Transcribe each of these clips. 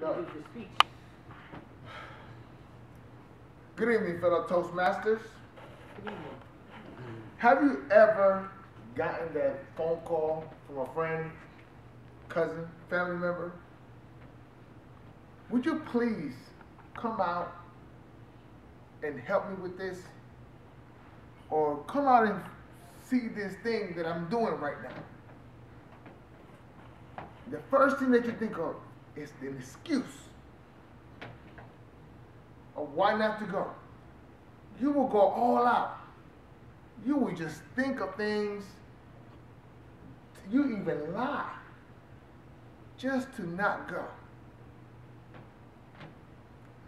No. Give your speech. Good evening, fellow Toastmasters. Good evening. Have you ever gotten that phone call from a friend, cousin, family member? Would you please come out and help me with this? Or come out and see this thing that I'm doing right now? The first thing that you think of is an excuse of why not to go. You will go all out you will just think of things, you even lie just to not go.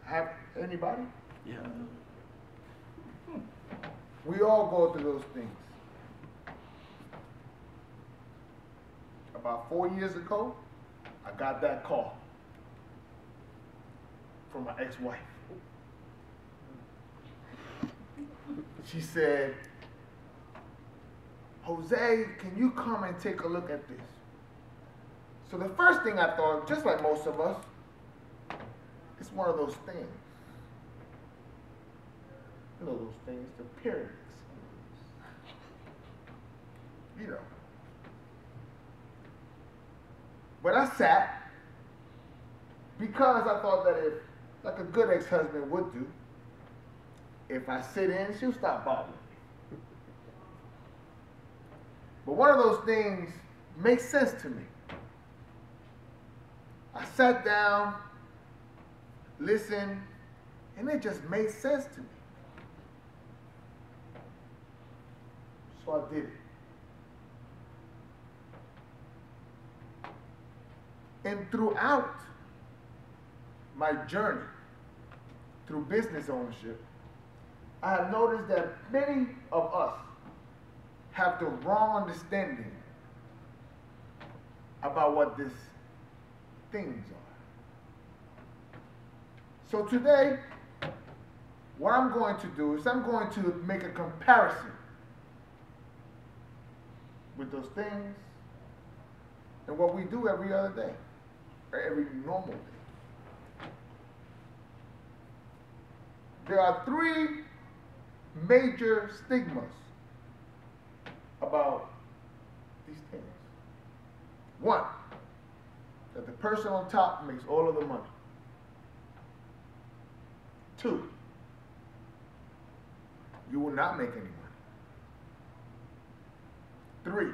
Have anybody? Yeah. We all go through those things. About four years ago, I got that call from my ex-wife. She said, Jose, can you come and take a look at this? So the first thing I thought, just like most of us, it's one of those things. You know those things, the pyramids. You know. But I sat because I thought that if, like a good ex-husband would do, if I sit in, she'll stop bothering me. But one of those things makes sense to me. I sat down, listened, and it just made sense to me. So I did it. And throughout my journey through business ownership, I have noticed that many of us have the wrong understanding about what these things are. So today, what I'm going to do is I'm going to make a comparison with those things and what we do every other day, every normal day. There are three major stigmas about these things. One, that the person on top makes all of the money. Two, you will not make any money. Three,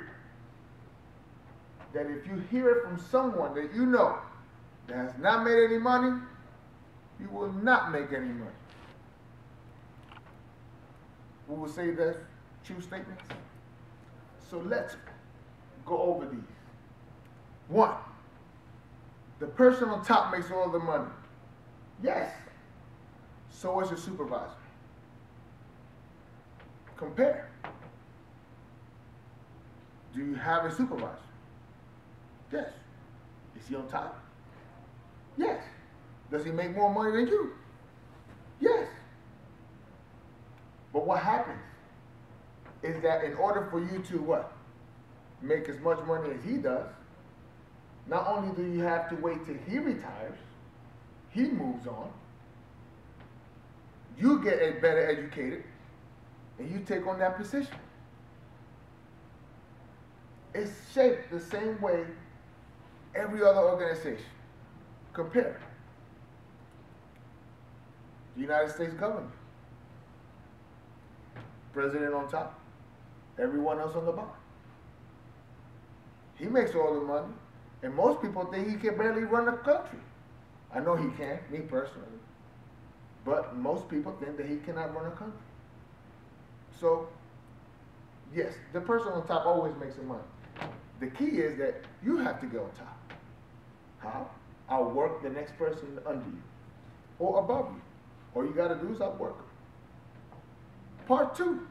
that if you hear it from someone that you know that has not made any money, you will not make any money. We will say that's true statements. So let's go over these. One, the person on top makes all the money. Yes. So is your supervisor. Compare. Do you have a supervisor? Yes. Is he on top? Yes. Does he make more money than you? Yes. But what happens is that in order for you to what? Make as much money as he does, not only do you have to wait till he retires, he moves on, you get a better educated, and you take on that position. It's shaped the same way every other organization. Compare. The United States government. President on top. Everyone else on the bottom. He makes all the money. And most people think he can barely run the country. I know he can, me personally. But most people think that he cannot run a country. So, yes, the person on top always makes the money. The key is that you have to get on top. How? I'll work the next person under you or above you. All you got to do is outwork them. Part two,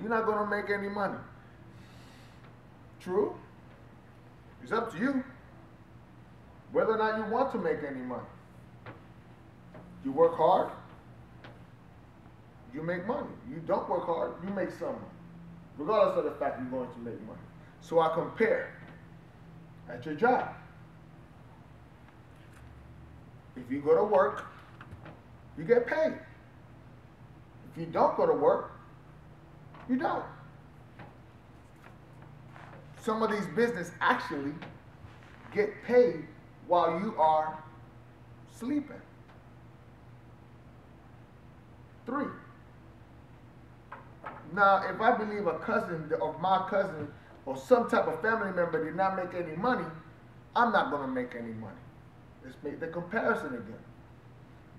you're not going to make any money. True? It's up to you whether or not you want to make any money. You work hard, you make money. You don't work hard, you make some money. Regardless of the fact you're going to make money. So I compare at your job. If you go to work, you get paid. If you don't go to work, you don't. Some of these business actually get paid while you are sleeping. Three. Now, if I believe a cousin of my cousin or some type of family member did not make any money, I'm not going to make any money. Let's make the comparison again.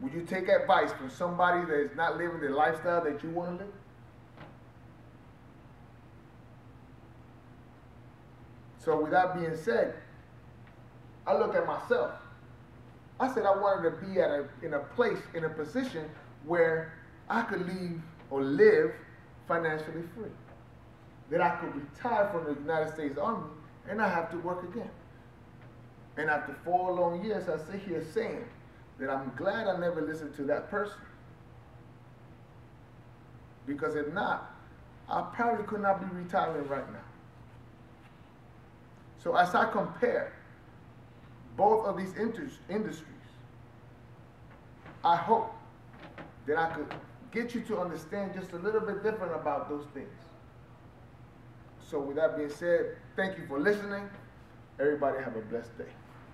Would you take advice from somebody that is not living the lifestyle that you want to live? So, with that being said, I look at myself. I said I wanted to be at a, in a place, in a position where I could leave or live financially free. That I could retire from the United States Army and not have to work again. And after four long years, I sit here saying that I'm glad I never listened to that person. Because if not, I probably could not be retiring right now. So as I compare both of these industries, I hope that I could get you to understand just a little bit different about those things. So with that being said, thank you for listening. Everybody have a blessed day.